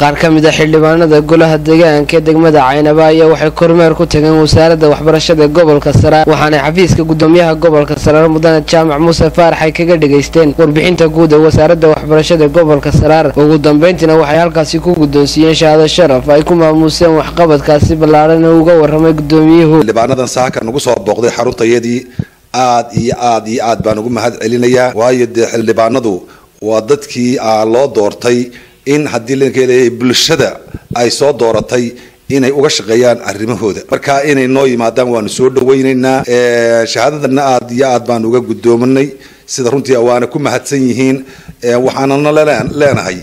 qaar ka mid a xildhibaanada golaha deegaanka ee degmada caynaba ayaa waxay kormeer ku tageen wasaaradda waxbarashada gobolka saraar waxaanay xafiiska gudoomiyaha gobolka saraar mudane jaamac muuse faarax ay kaga dhegaysteen warbixinta guud ee wasaaradda waxbarashada gobolka saraar ugu dambeyntiina waxay halkaasi ku guddoonsiiyeen shahaado sharaf ay ku maamuuseen waxqabadkaasi ballaadhan ee uga waramay gudoomiyuhu xildhibaanadan saaka nagu soo booqday xaruntayadii aad iyo aad iyo aad baan ugu mahad celinayaa waayo dee xildhibaanadu waa dadkii loo doortay in haddii bulshada ay soo dooratay inay uga shaqeeyaan arrimahooda. Marka inay noo yimaadaan waanu soo dhawaynaynaa shahaadadana aad iyo aad baan uga guddoominay sida runtii waana ku mahadsan yihiin. Waxaanana leenahay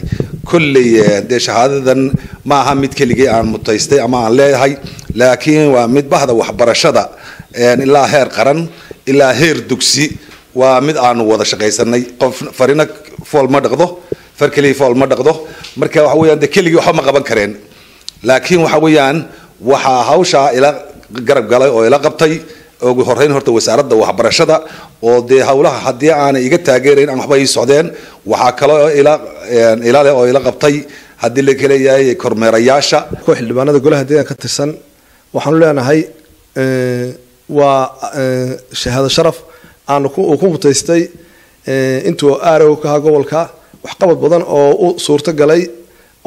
kolley dee shahaadadan ma aha mid keligii aan mutaystay ama aan leeyahay. Laakiin waa mid bahda waxbarashada ilaa heer qaran ilaa heer dugsi waa mid aanu wada shaqaysanay qof farina fool ma dhaqdo far keliya fool ma dhaqdo. Marka waxa weeyaan dee keligii waxba ma qaban kareen. Laakiin waxa weeyaan waxaa hawshaa ila garab galay oo ila qabtay ugu horeyn horta wasaaradda waxbarashada oo dee hawlaha haddii aanay iga taageerayn aan waxba ii socdeen waxaa kaloo ila ila leh oo ila qabtay. Haddii la kaleeyahay kormeerayaasha. Xildhibaanada golaha deegaanka ka tirsan waxaanu leenahay waa shahaado sharaf. Aanu ku mutaystay intuu aarow ka ahaa gobolka waxqabad badan oo u suurtagalay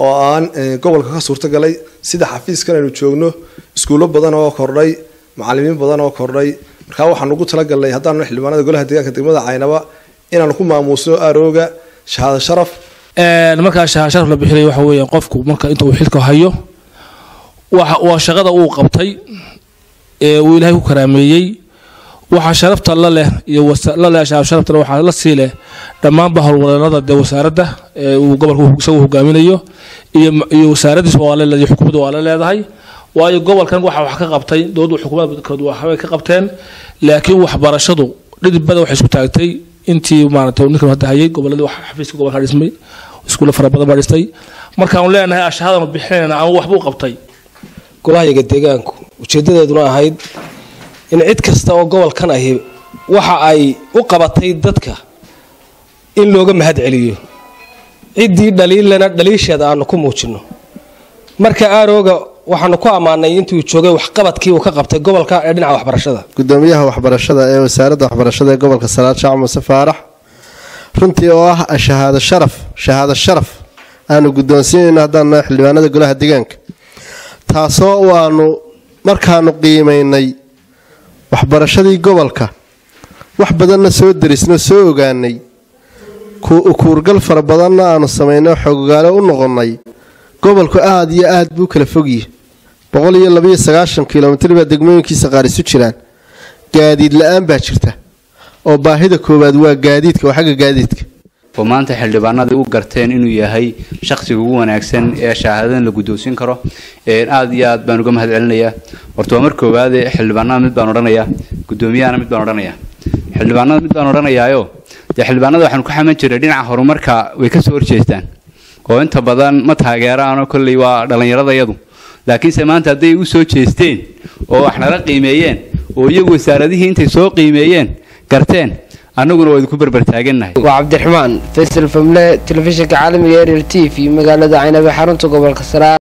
oo aan gobolka ka suurtagalay sida xafiiskan aynu joogno iskuullo badan oo kordhay macalimiin badan oo kordhay. Markaa waxaanu ugu talagalnay haddaanu xildhibaanada golaha deegaanka degmada caynaba inaanu ku maamuusno aarooga shahaado sharaf. Markaa shahaado sharaf la bixinaya waxa weeyaan qofku marka inta uu xilka hayo waa shaqada uu qabtay ee uu ilaahay ku karaameeyey waxaa sharafta la leh iyo sharaftana waxaa la sii leh dhammaanba howlwadeennada dee wasaaradda ee uu gobolka isagu hogaaminayo iyo wasaaradiisa waa la iyo xukuumadda waa la leedahay. Waayo gobolkan waxa wax ka qabtay kala duwan waxbay ka qabteen laakiin waxbarashadu dhidibada waxay isku taagtay. Intii maaragtay ninkan hadda hayay goboladii wax xafiiska gobolka dhismay iskuulla fara badan baa dhistay. Markaanu leenahay ashahadanu bixinayna ama waxbuu qabtay. Golahayaga deegaanku ujeedadeeduna ahayd in cid kasta oo gobolkan ahi waxa ay u qabatay dadka in looga mahad celiyo. Ciddii dhaliilana dhaliisheeda aanu ku muujinno. Marka aarooga waxaanu ku ammaanay intuu joogay waxqabadkii uu ka qabtay gobolka ee dhinaca waxbarashada. Gudoomiyaha waxbarashada ee wasaaradda waxbarashada ee gobolka saraar shaac muuse faarax runtii oo ah shahaado sharaf shahaado sharaf aanu guddoonsiinayno haddaanu xildhibaanada golaha deegaanka. Taasoo waanu markaanu qiimaynay waxbarashadii gobolka. Wax badanna soo darisno soo ogaanay. Kuurgal fara badanna aanu samaynay xoogaalo u noqonnay. Gobolku aada iyo aad buu kala fogyihi boqol iyo labaiyo sagaashan kilomitr baa degmooyinkiisa qaar isu jiraan. Gaadiid la'aan baa jirta. Oo baahida koowaad waa gaadiidka waa xagga gaadiidka oo maanta xildhibaanada u garteen inuu yahay shaqsiga ugu wanaagsan ee shahaadadan la guddoonsin karo. Aad iyo aad baan uga mahad celinayaa. Horta waa mar koowaade xildhibaanada mid baan odhanayaa. Guddoomiyahana mid baan odhanayaa. Xildhibaanada mid baan odhanayaayo dee xildhibaanada waxaanu ku xaman jiray dhinaca horumarka way ka soo horjeestaan. Oo inta badan ma taageeraano kolley waa dhallinyaradayadu laakiinse maanta hadday u soo jeesteen oo wax nala qiimeeyeen oo iyagu wasaaradihii intay soo qiimeeyeen garteen annaguna waa idinku berbertaagannahay waa cabdiraxmaan faysal famle telefishinka caalamiga ariel t magaalada caynabe xarunta gobolka saraar